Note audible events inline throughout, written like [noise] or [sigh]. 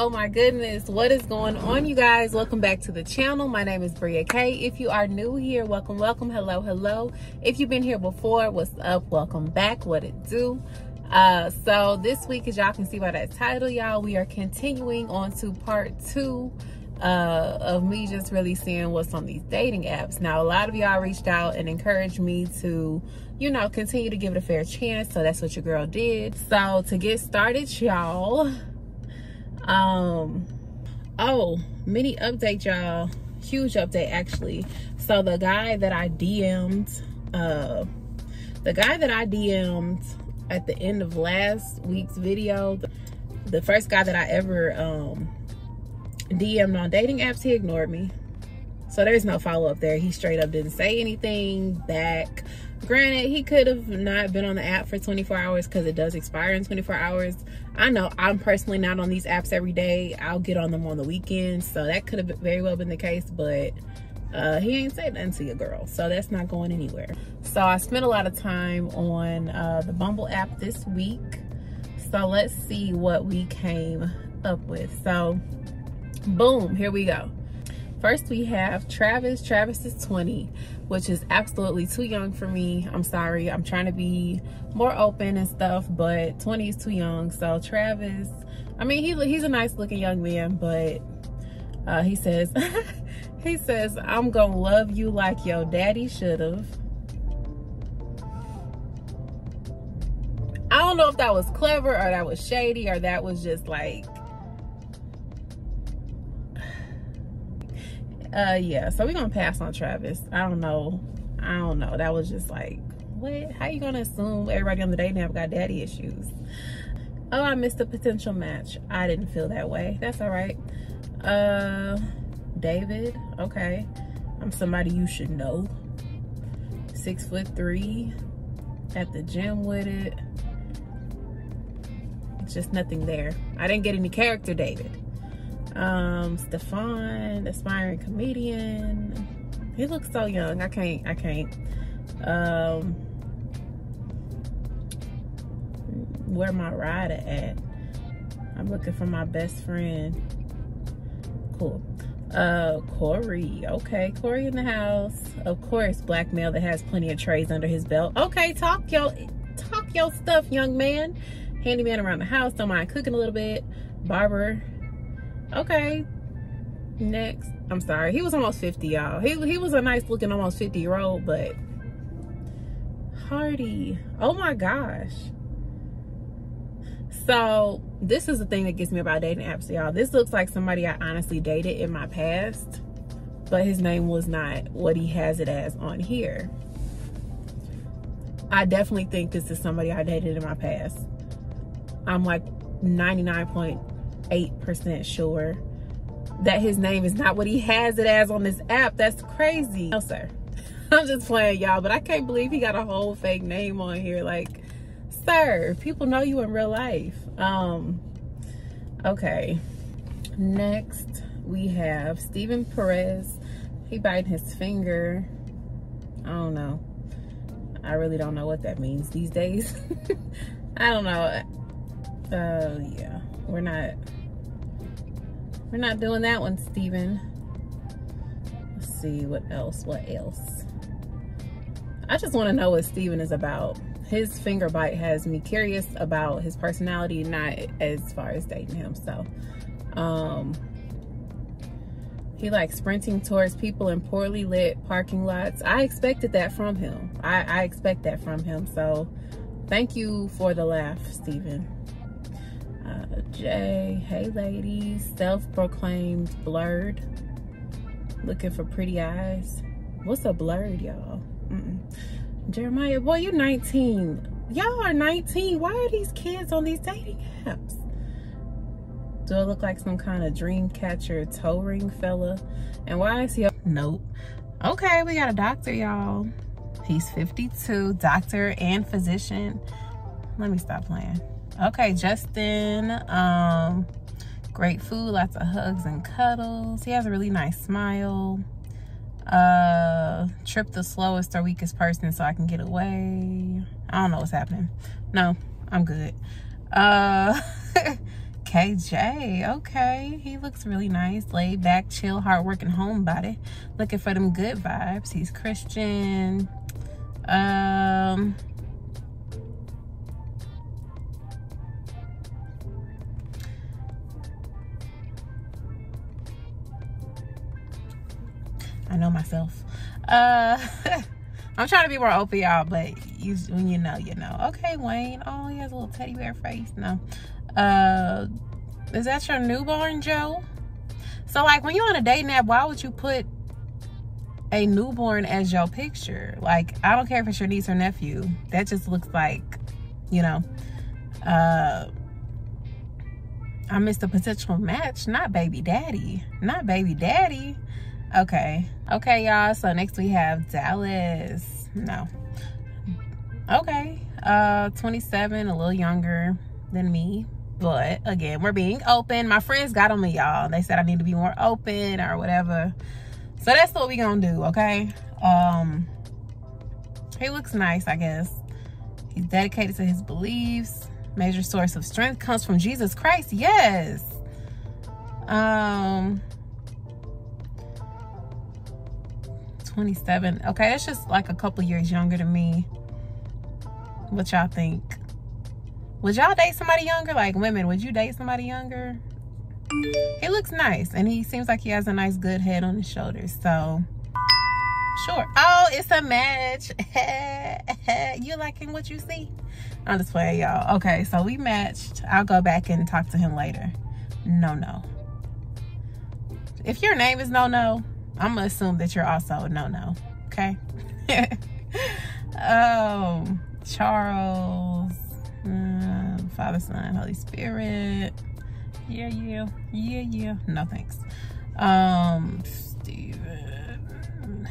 Oh my goodness, what is going on, you guys? Welcome back to the channel. My name is Bria K. If you are new here, welcome, welcome, hello, hello. If you've been here before, what's up? Welcome back. What it do? Uh, so this week, as y'all can see by that title, y'all, we are continuing on to part two uh, of me just really seeing what's on these dating apps. Now, a lot of y'all reached out and encouraged me to, you know, continue to give it a fair chance. So that's what your girl did. So to get started, y'all, um, oh, mini update, y'all. Huge update, actually. So the guy that I DM'd, uh, the guy that I DM'd at the end of last week's video, the, first guy that I ever, um, DM'd on dating apps, he ignored me. So there's no follow up there. He straight up didn't say anything back. Granted, he could have not been on the app for 24 hours because it does expire in 24 hours. I know I'm personally not on these apps every day. I'll get on them on the weekends. So that could have very well been the case, but uh, he ain't said nothing to your girl. So that's not going anywhere. So I spent a lot of time on uh, the Bumble app this week. So let's see what we came up with. So boom, here we go. First, we have Travis. Travis is 20, which is absolutely too young for me. I'm sorry. I'm trying to be more open and stuff, but 20 is too young. So Travis, I mean, he, he's a nice looking young man, but uh, he says, [laughs] he says, I'm going to love you like your daddy should have. I don't know if that was clever or that was shady or that was just like uh yeah so we're gonna pass on travis. I don't know. I don't know. That was just like what? How you gonna assume everybody on the dating app got daddy issues? Oh i missed a potential match. I didn't feel that way. That's all right. Uh david okay. I'm somebody you should know. Six foot three at the gym with it. It's just nothing there. I didn't get any character david um stefan aspiring comedian. He looks so young. I can't i can't. Um where my rider at? I'm looking for my best friend. Cool. Uh corey. Okay corey in the house. Of course black male that has plenty of trays under his belt. Okay talk your talk your stuff young man. Handyman around the house. Don't mind cooking a little bit. Barber okay. Next. I'm sorry. He was almost 50 y'all. He, he was a nice looking almost 50 year old but hardy. Oh my gosh. So this is the thing that gets me about dating apps y'all. This looks like somebody i honestly dated in my past but his name was not what he has it as on here. I definitely think this is somebody i dated in my past. I'm like 99 8% sure that his name is not what he has it as on this app. That's crazy. No, sir. [laughs] I'm just playing, y'all, but I can't believe he got a whole fake name on here. Like, sir, people know you in real life. Um, okay. Next, we have Steven Perez. He biting his finger. I don't know. I really don't know what that means these days. [laughs] I don't know. Uh, yeah, we're not we're not doing that one, Steven. Let's see what else, what else. I just want to know what Steven is about. His finger bite has me curious about his personality, not as far as dating him. So, um, he likes sprinting towards people in poorly lit parking lots. I expected that from him. I, I expect that from him. So, thank you for the laugh, Steven. Uh, Jay, hey ladies, self-proclaimed blurred. Looking for pretty eyes. What's a blurred, y'all? Jeremiah, boy, you 19. Y'all are 19. Why are these kids on these dating apps? Do I look like some kind of dream catcher toe ring fella? And why is he? A nope. Okay, we got a doctor, y'all. He's 52, doctor and physician. Let me stop playing. Okay, Justin. Um, great food, lots of hugs and cuddles. He has a really nice smile. Uh, trip the slowest or weakest person so I can get away. I don't know what's happening. No, I'm good. Uh, [laughs] KJ. Okay. He looks really nice. Laid back, chill, hardworking homebody. Looking for them good vibes. He's Christian. Um know myself. Uh [laughs] I'm trying to be more open, y'all, but you when you know, you know. Okay, Wayne. Oh, he has a little teddy bear face. No. Uh is that your newborn, Joe? So like when you're on a dating app, why would you put a newborn as your picture? Like, I don't care if it's your niece or nephew. That just looks like, you know, uh I missed a potential match, not baby daddy. Not baby daddy. Okay. Okay, y'all. So next we have Dallas. No. Okay. Uh 27, a little younger than me. But again, we're being open. My friends got on me, y'all. They said I need to be more open or whatever. So that's what we gonna do, okay? Um he looks nice, I guess. He's dedicated to his beliefs. Major source of strength comes from Jesus Christ. Yes. Um 27. Okay, that's just like a couple years younger than me. What y'all think? Would y'all date somebody younger? Like women, would you date somebody younger? He looks nice and he seems like he has a nice good head on his shoulders. So sure. Oh, it's a match. [laughs] you liking what you see? I'm just playing y'all. Okay, so we matched. I'll go back and talk to him later. No, no. If your name is no, no, I'm gonna assume that you're also a no-no. Okay. [laughs] um, Charles, uh, Father, Son, Holy Spirit. Yeah, yeah, yeah, yeah. No thanks. Um, Stephen,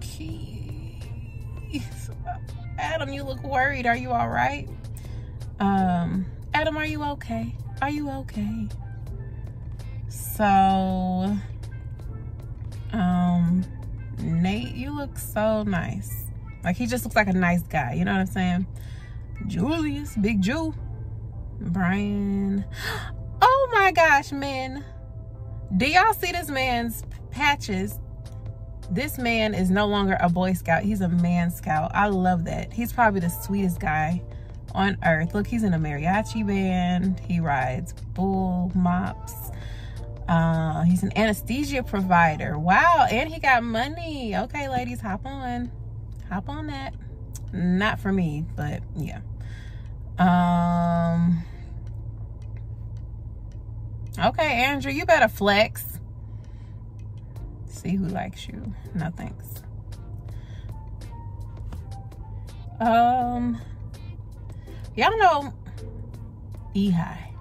Keith, Adam, you look worried. Are you all right? Um, Adam, are you okay? Are you okay? So um, Nate, you look so nice. Like he just looks like a nice guy. You know what I'm saying? Julius, Big Jew. Brian. [gasps] Oh my gosh, man. Do y'all see this man's patches? This man is no longer a Boy Scout. He's a man scout. I love that. He's probably the sweetest guy on earth. Look, he's in a mariachi band. He rides bull mops. Uh, he's an anesthesia provider. Wow, and he got money. Okay, ladies, hop on. Hop on that. Not for me, but yeah. Um Okay, Andrew, you better flex. See who likes you. No thanks. Um y'all know E high.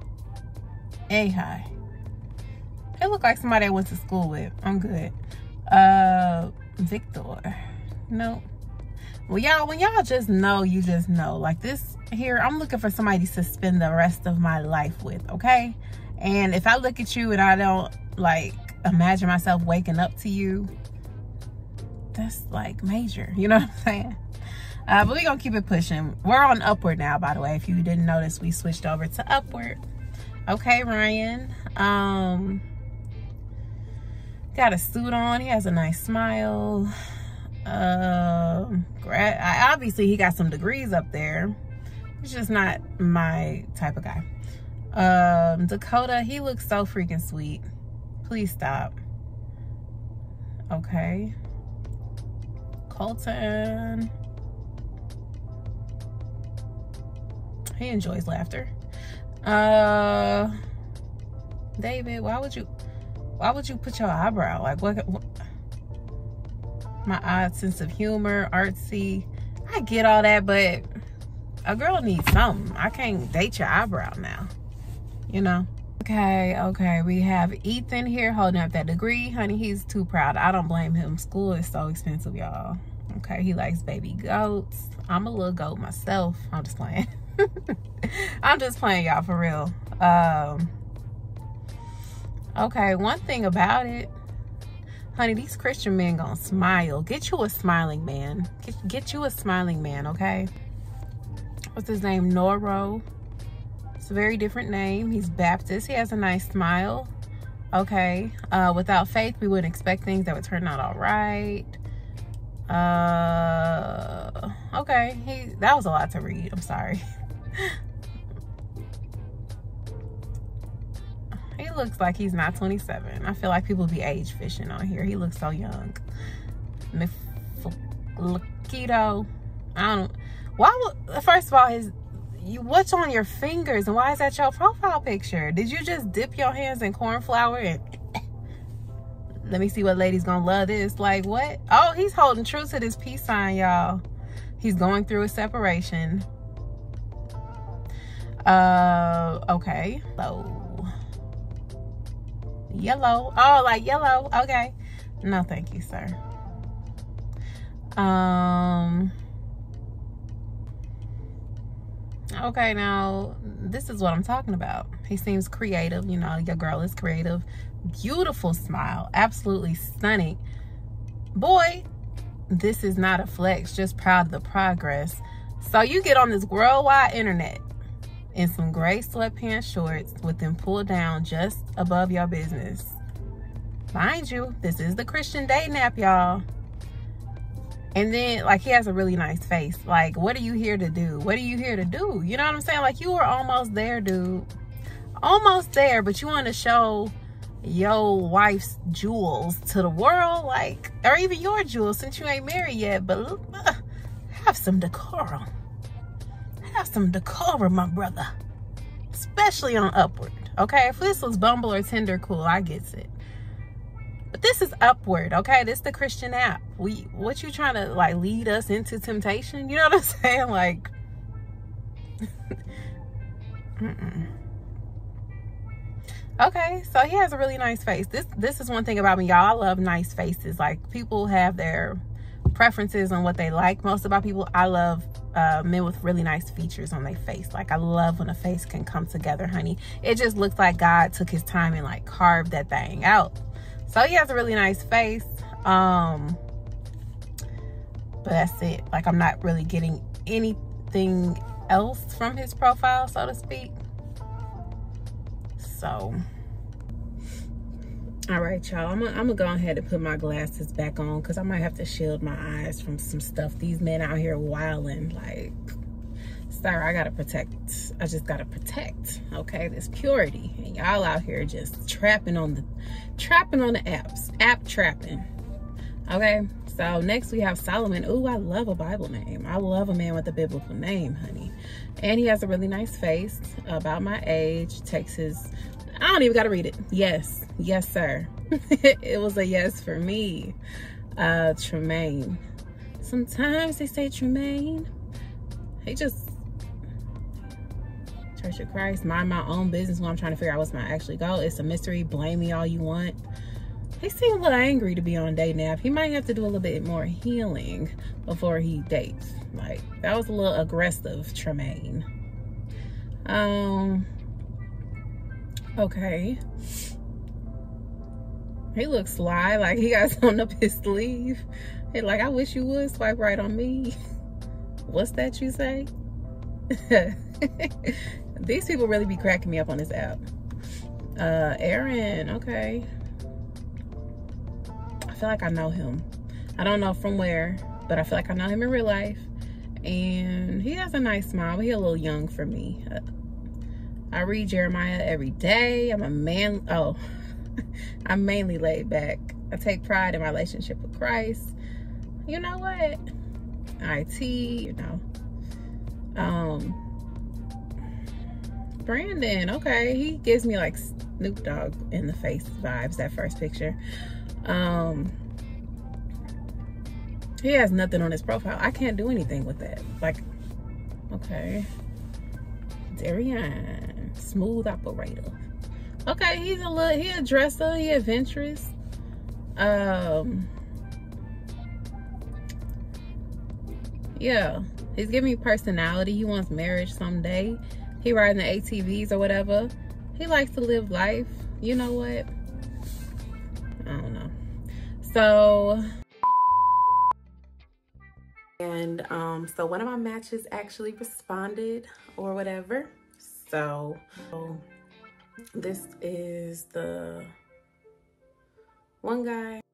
It looked like somebody I went to school with. I'm good. Uh, Victor. No. Well, y'all, when y'all just know, you just know. Like this here, I'm looking for somebody to spend the rest of my life with, okay? And if I look at you and I don't, like, imagine myself waking up to you, that's, like, major. You know what I'm saying? Uh, but we're going to keep it pushing. We're on Upward now, by the way. If you didn't notice, we switched over to Upward. Okay, Ryan. Um got a suit on. He has a nice smile. Um obviously he got some degrees up there. It's just not my type of guy. Um dakota he looks so freaking sweet. Please stop. Okay. Colton. He enjoys laughter. Uh david why would you why would you put your eyebrow? Like what, what my odd sense of humor, artsy. I get all that, but a girl needs something. I can't date your eyebrow now. You know? Okay, okay. We have Ethan here holding up that degree. Honey, he's too proud. I don't blame him. School is so expensive, y'all. Okay, he likes baby goats. I'm a little goat myself. I'm just playing. [laughs] I'm just playing, y'all, for real. Um, Okay, one thing about it, honey, these Christian men gonna smile. Get you a smiling man. Get, get you a smiling man, okay? What's his name? Noro. It's a very different name. He's Baptist. He has a nice smile. Okay. Uh, without faith, we wouldn't expect things that would turn out all right. Uh, okay. He that was a lot to read. I'm sorry. [laughs] looks like he's not 27. I feel like people be age fishing on here. He looks so young. Miflakito. I don't. Why would first of all his you what's on your fingers and why is that your profile picture? Did you just dip your hands in corn flour and [coughs] let me see what lady's gonna love this. Like what? Oh, he's holding true to this peace sign, y'all. He's going through a separation. Uh okay. So yellow. Oh, like yellow. Okay. No, thank you, sir. Um okay now this is what i'm talking about he seems creative you know your girl is creative beautiful smile absolutely stunning boy this is not a flex just proud of the progress so you get on this worldwide internet in some gray sweatpants shorts with them pulled down just above your business mind you this is the christian dating nap, y'all and then like he has a really nice face. Like, what are you here to do? What are you here to do? You know what I'm saying? Like you were almost there, dude. Almost there, but you want to show your wife's jewels to the world, like, or even your jewels since you ain't married yet. But uh, have some decorum. Have some decorum, my brother. Especially on Upward. Okay, if this was Bumble or Tinder, cool, I gets it. But this is upward, okay? This is the Christian app. We what you trying to like lead us into temptation? You know what I'm [laughs] saying? Like [laughs] mm -mm. Okay, so he has a really nice face. This this is one thing about me, y'all. I love nice faces. Like people have their preferences on what they like most about people. I love uh, men with really nice features on their face. Like I love when a face can come together, honey. It just looks like God took his time and like carved that thing out. So he has a really nice face. Um, but that's it. Like I'm not really getting anything else from his profile, so to speak. So, all right, y'all. I'm gonna go ahead and put my glasses back on because I might have to shield my eyes from some stuff. These men out here wilding like sir, I gotta protect. I just gotta protect, okay, this purity. And y'all out here just trapping on the, trapping on the apps, app trapping. Okay, so next we have Solomon. Ooh, I love a Bible name. I love a man with a biblical name, honey. And he has a really nice face, about my age, takes his, I don't even gotta read it. Yes, yes, sir. [laughs] it was a yes for me. Uh, Tremaine. Sometimes they say Tremaine. He just Church of Christ, mind my own business when I'm trying to figure out what's my actually goal. It's a mystery. Blame me all you want. He seemed a little angry to be on date now. He might have to do a little bit more healing before he dates. Like, that was a little aggressive, Tremaine. Um, okay. He looks sly, like he got [laughs] something up his sleeve. He like, I wish you would swipe right on me. What's that you say? [laughs] These people really be cracking me up on this app. Uh, Aaron, okay. I feel like I know him. I don't know from where, but I feel like I know him in real life. And he has a nice smile, but he's a little young for me. I read Jeremiah every day. I'm a man. Oh, [laughs] I'm mainly laid back. I take pride in my relationship with Christ. You know what? IT, you know. Um, Brandon, okay. He gives me like Snoop Dogg in the face vibes, that first picture. Um, he has nothing on his profile. I can't do anything with that. Like, okay. Darian, smooth operator. Okay, he's a little, he a dresser, he adventurous. Um, yeah, he's giving me personality. He wants marriage someday he riding the ATVs or whatever. He likes to live life. You know what? I don't know. So and um so one of my matches actually responded or whatever So, so this is the one guy